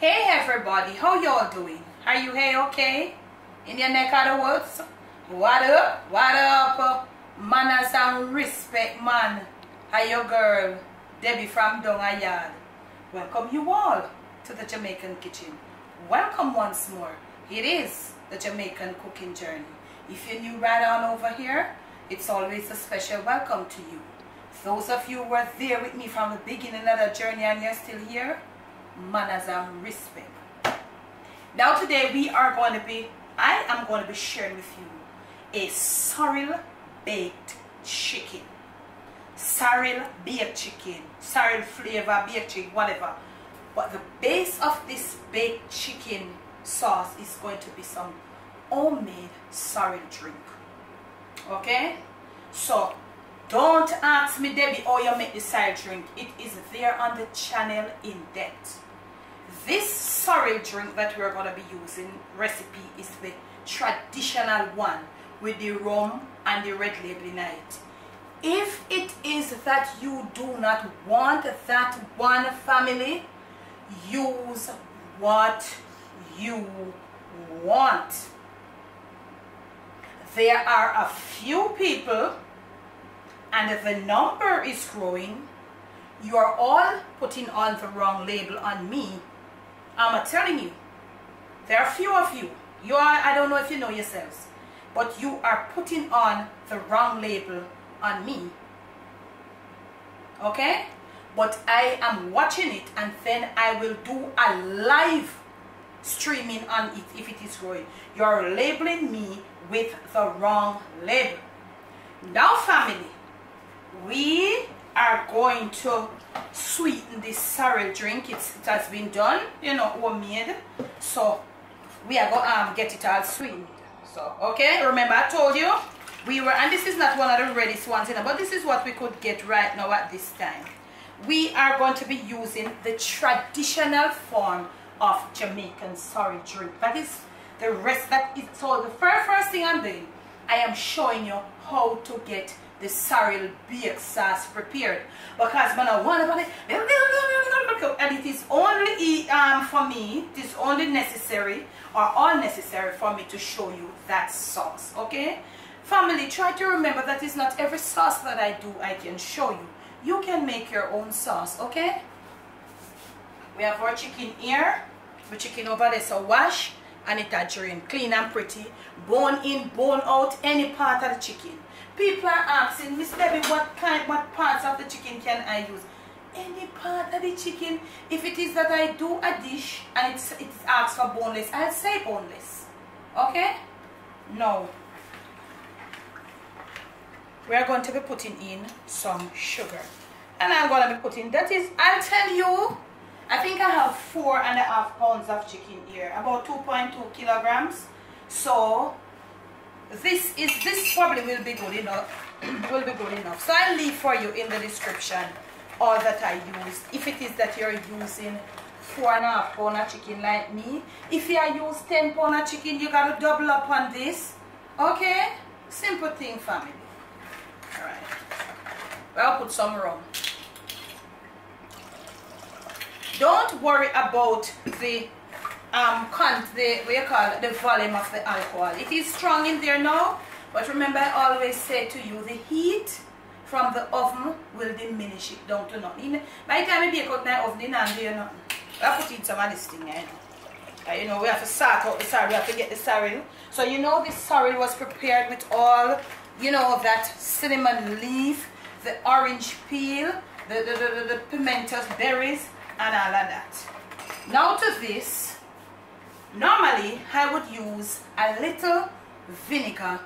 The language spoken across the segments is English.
Hey everybody, how y'all doing? Are you hey okay? In your neck of the woods? What up? What up? Manners and respect man. Hi your girl, Debbie from Dung a Yaad. Welcome you all to the Jamaican kitchen. Welcome once more. It is the Jamaican cooking journey. If you're new right on over here, it's always a special welcome to you. Those of you who were there with me from the beginning of the journey and you're still here, manners and respect. Now today we are going to be, I am going to be sharing with you a sorrel baked chicken. Sorrel baked chicken, sorrel flavor baked chicken, whatever. But the base of this baked chicken sauce is going to be some homemade sorrel drink. Okay? So don't ask me, Debbie, how you make the sorrel drink. It is there on the channel in depth. This sorrel drink that we're going to be using, recipe, is the traditional one with the rum and the red label it. If it is that you do not want that one family, use what you want. There are a few people and the number is growing, you are all putting on the wrong label on me. I'm telling you, there are few of you. You are, I don't know if you know yourselves, but you are putting on the wrong label on me. Okay? But I am watching it and then I will do a live streaming on it if it is growing. You're labeling me with the wrong label. Now family, we are going to sweeten this sorrel drink it's, it has been done you know homemade. So we are going to um, get it all sweetened. So okay remember i told you we were and this is not one of the ready ones you know but this is what we could get right now at this time. We are going to be using the traditional form of jamaican sorrel drink. That is the rest that is so the very first thing i'm doing i am showing you how to get the sorrel baked sauce prepared. Because when I want about it. And it is only um, for me it is only necessary or all necessary for me to show you that sauce okay? Family try to remember that it's not every sauce that I do I can show you. You can make your own sauce okay? We have our chicken here. The chicken over there so wash and it are drain clean and pretty bone in bone out any part of the chicken People are asking, Miss Debbie, what kind, what parts of the chicken can I use? Any part of the chicken. If it is that I do a dish and it's, it's asked for boneless, I'll say boneless. Okay? Now, we are going to be putting in some sugar. And I'm going to be putting, that is, I'll tell you, I think I have four and a half pounds of chicken here, about 2.2 kilograms. So, this is this probably will be good enough will be good enough. So i'll leave for you in the description all that i use if it is that you're using four and a half pound of chicken like me if you are use 10 pound of chicken you gotta double up on this okay? Simple thing family. All right. Well, i'll put some rum don't worry about the um the what you call it, the volume of the alcohol. It is strong in there now but remember I always say to you the heat from the oven will diminish it down to nothing. By the time I bake out my oven in and do nothing I have to put in some of this thing you know. you know we have to sort out the sorrel we have to get the sorrel so you know this sorrel was prepared with all you know that cinnamon leaf the orange peel the, the, the, the, the pimentos berries and all of that now to this Normally, I would use a little vinegar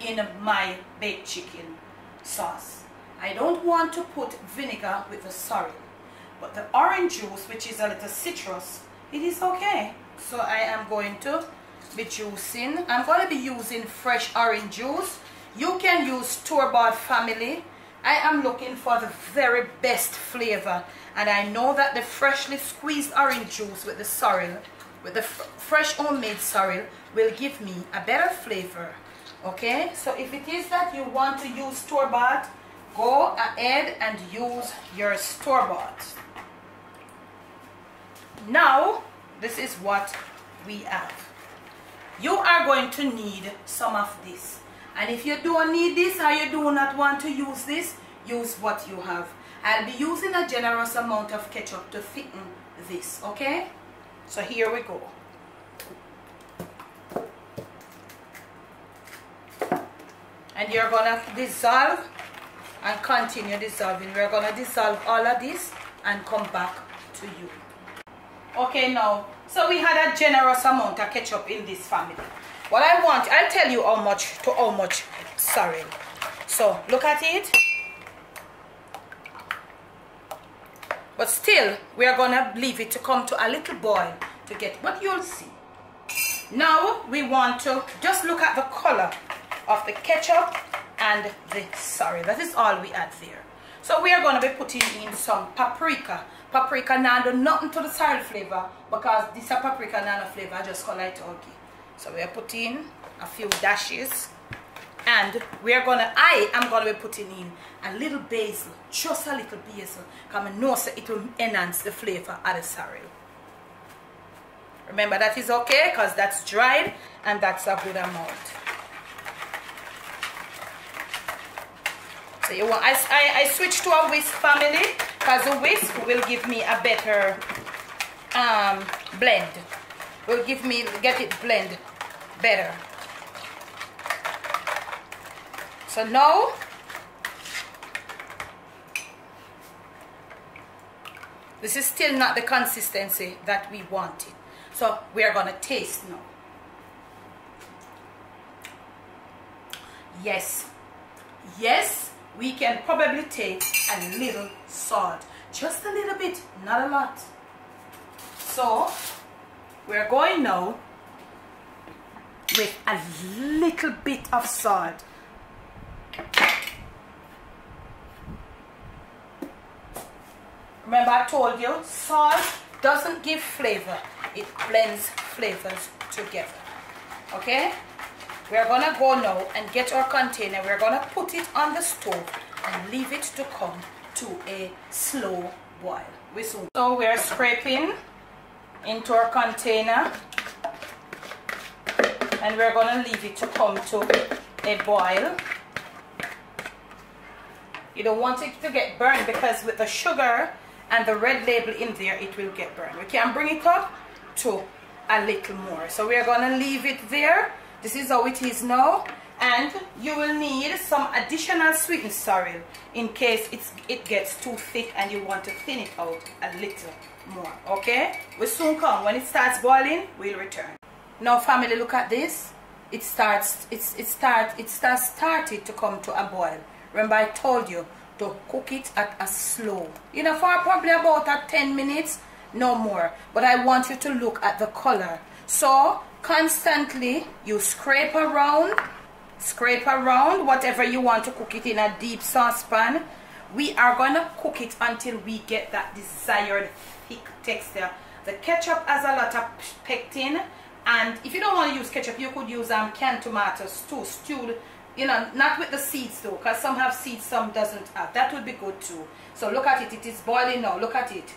in my baked chicken sauce. I don't want to put vinegar with the sorrel, but the orange juice, which is a little citrus, it is okay. So I am going to be juicing. I'm going to be using fresh orange juice. You can use store-bought family. I am looking for the very best flavor and I know that the freshly squeezed orange juice with the sorrel with the fresh homemade sorrel will give me a better flavor okay? So if it is that you want to use store-bought go ahead and use your store-bought now this is what we have. You are going to need some of this and if you don't need this or you do not want to use this use what you have. I'll be using a generous amount of ketchup to thicken this okay? So here we go. And you're gonna dissolve and continue dissolving. We're gonna dissolve all of this and come back to you. Okay now so we had a generous amount of ketchup in this family. What I want I'll tell you how much to how much. Sorry. So look at it. But still we are gonna leave it to come to a little boil to get. But you'll see. Now we want to just look at the color of the ketchup and the sorry that is all we add there so we are going to be putting in some paprika. Paprika now do nothing to the sorrel flavor because this is a paprika nano flavor I just call it okay so we are putting a few dashes and we are gonna I am gonna be putting in a little basil just a little basil because I know so it will enhance the flavor of the sorrel remember that is okay because that's dried and that's a good amount you want I, I, I switched to a whisk family because the whisk will give me a better um, blend. Will give me get it blend better. So now this is still not the consistency that we wanted. So we are going to taste now. Yes. Yes we can probably take a little salt. Just a little bit not a lot. So we're going now with a little bit of salt. Remember I told you salt doesn't give flavor. It blends flavors together. Okay we're gonna go now and get our container. We're gonna put it on the stove and leave it to come to a slow boil. We soon. So we're scraping into our container and we're gonna leave it to come to a boil. You don't want it to get burned because with the sugar and the red label in there it will get burned. We can bring it up to a little more. So we are gonna leave it there this is how it is now and you will need some additional sweetened sorrel in case it's it gets too thick and you want to thin it out a little more okay? We soon come. When it starts boiling we'll return. Now family look at this. It starts it's it start it starts started to come to a boil. Remember i told you to cook it at a slow. You know for probably about a 10 minutes no more. But i want you to look at the color. So constantly you scrape around scrape around whatever you want to cook it in a deep saucepan. We are going to cook it until we get that desired thick texture. The ketchup has a lot of pectin and if you don't want to use ketchup you could use um, canned tomatoes too stewed you know not with the seeds though because some have seeds some doesn't have. That would be good too. So look at it it is boiling now look at it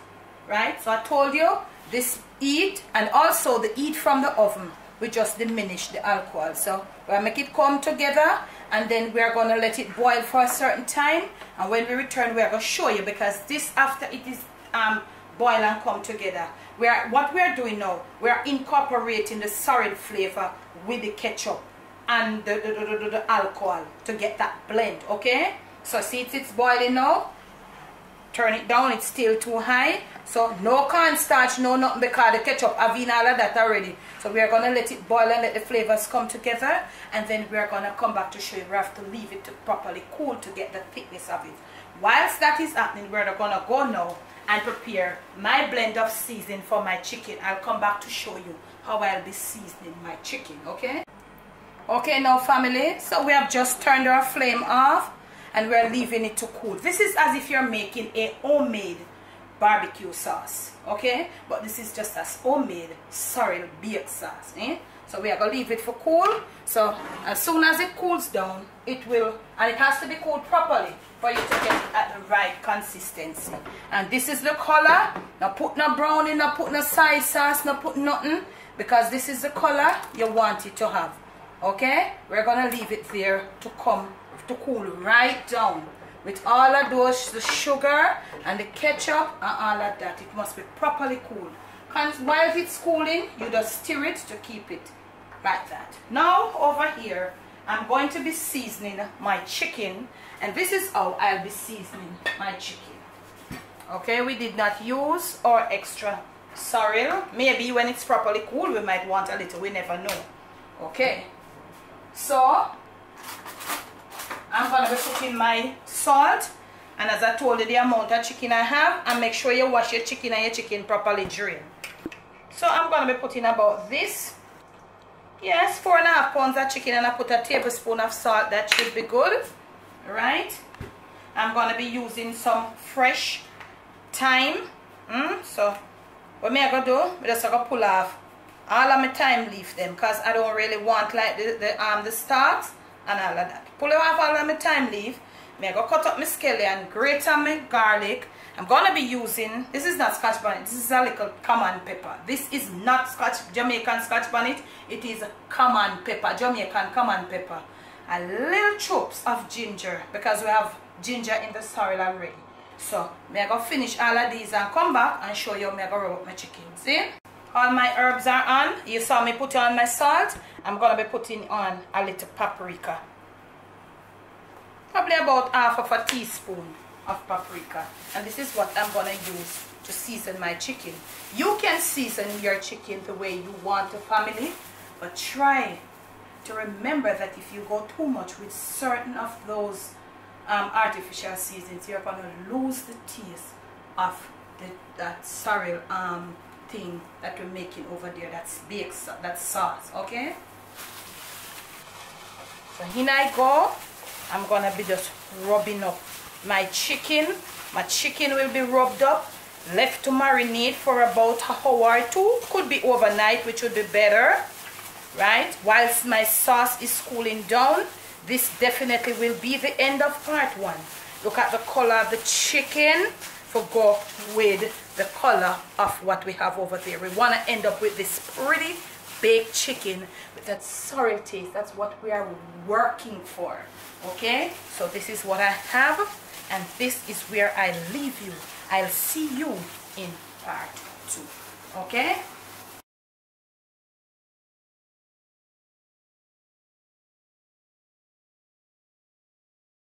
right? So I told you this heat and also the heat from the oven. We just diminish the alcohol. So we'll make it come together and then we're going to let it boil for a certain time. And when we return we're going to show you because this after it is um, boil and come together. We are what we are doing now we are incorporating the sorrel flavor with the ketchup and the, the, the, the, alcohol to get that blend okay? So see it's boiling now turn it down it's still too high so no cornstarch no nothing because the ketchup have in all of that already. So we are going to let it boil and let the flavors come together and then we are going to come back to show you. We have to leave it to properly cool to get the thickness of it. Whilst that is happening we're going to go now and prepare my blend of seasoning for my chicken. I'll come back to show you how I'll be seasoning my chicken okay? Okay now family. So we have just turned our flame off and we're leaving it to cool. This is as if you're making a homemade barbecue sauce okay but this is just a homemade sorrel baked sauce eh? so we are to leave it for cool. So as soon as it cools down, it will, and it has to be cooled properly for you to get it at the right consistency. And this is the color. Now put no browning, no put no soy sauce, no put nothing. Because this is the color you want it to have. Okay? We're to leave it there to come, to cool right down. With all of those, the sugar and the ketchup and all of that. It must be properly cooled. While it's cooling, you just stir it to keep it like that. Now over here, I'm going to be seasoning my chicken and this is how I'll be seasoning my chicken. Okay, we did not use our extra sorrel. Maybe when it's properly cool, we might want a little, we never know. Okay, so I'm to be putting my salt and as I told you the amount of chicken I have and make sure you wash your chicken and your chicken properly drained. So I'm to be putting about this. Yes, four and a half pounds of chicken and I put a tablespoon of salt. That should be good. Right? I'm to be using some fresh thyme. Mm, so what me I to do? I just to pull off all of my thyme leaf them because I don't really want like the, the, um, the stalks and all of that. Pull off all of my thyme leaf. I go cut up my scallion, grate on my garlic, I'm gonna be using, this is not scotch bonnet, this is a little common pepper. This is not scotch, Jamaican scotch bonnet, it is a common pepper, Jamaican common pepper. A little chops of ginger, because we have ginger in the sorrel already. So, me I go finish all of these and come back and show you me I go rub up my chicken. See? Eh? All my herbs are on. You saw me put on my salt. I'm gonna be putting on a little paprika. Probably about half of a teaspoon of paprika. And this is what I'm gonna use to season my chicken. You can season your chicken the way you want a family but try to remember that if you go too much with certain of those um, artificial seasonings you're gonna lose the taste of the, that sorrel um, thing that we're making over there that's baked that sauce okay? So here I go I'm gonna be just rubbing up my chicken. My chicken will be rubbed up left to marinate for about a hour or two. Could be overnight which would be better right? Whilst my sauce is cooling down this definitely will be the end of part one. Look at the color of the chicken. For go with the color of what we have over there. We want to end up with this pretty baked chicken with that sorrel taste. That's what we are working for okay? So this is what I have and this is where I leave you. I'll see you in part two okay